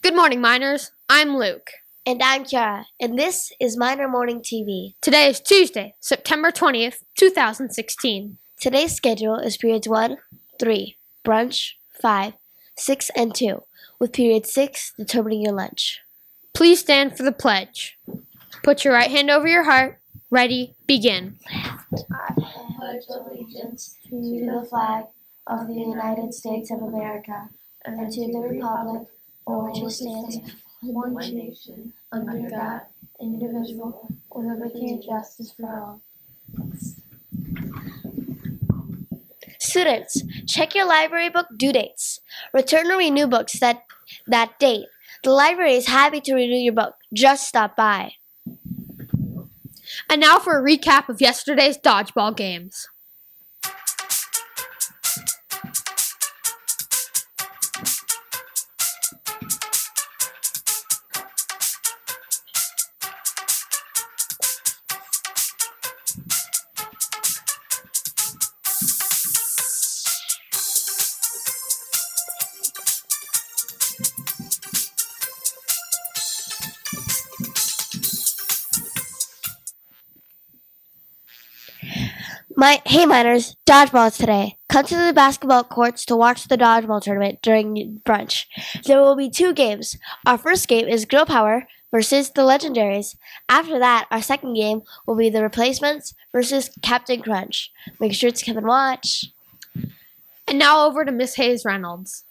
Good morning, miners. I'm Luke. And I'm Kiara, and this is Miner Morning TV. Today is Tuesday, September 20th, 2016. Today's schedule is periods 1, 3, brunch, 5, 6, and 2, with period 6 determining your lunch. Please stand for the pledge. Put your right hand over your heart. Ready, begin. I pledge allegiance to the flag of the United States of America and to the republic which it stands, one nation, under God, indivisible, with liberty and justice for all. Students, check your library book due dates. Return or renew books that, that date. The library is happy to renew your book. Just stop by. And now for a recap of yesterday's dodgeball games. My hey miners, dodgeballs today. Come to the basketball courts to watch the dodgeball tournament during brunch. There will be two games. Our first game is Girl Power versus the Legendaries. After that, our second game will be the Replacements versus Captain Crunch. Make sure to come and watch. And now over to Miss Hayes Reynolds.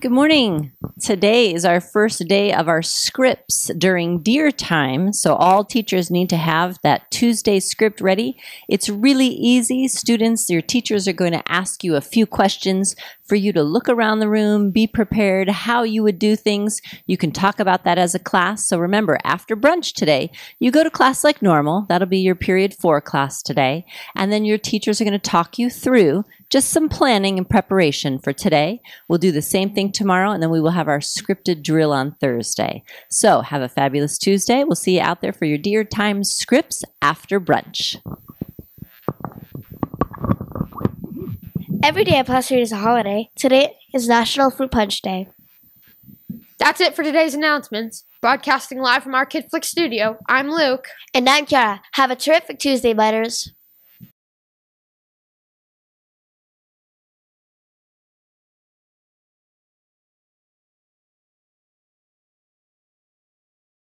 Good morning. Today is our first day of our scripts during DEAR time, so all teachers need to have that Tuesday script ready. It's really easy. Students, your teachers are going to ask you a few questions for you to look around the room, be prepared, how you would do things. You can talk about that as a class. So remember, after brunch today, you go to class like normal. That'll be your period four class today. And then your teachers are going to talk you through just some planning and preparation for today. We'll do the same thing tomorrow, and then we will have our scripted drill on Thursday. So have a fabulous Tuesday. We'll see you out there for your DEAR Times scripts after brunch. Every day at Placer is a holiday. Today is National Fruit Punch Day. That's it for today's announcements. Broadcasting live from our Kid Flick studio, I'm Luke. And I'm Kiara. Have a terrific Tuesday, Butters.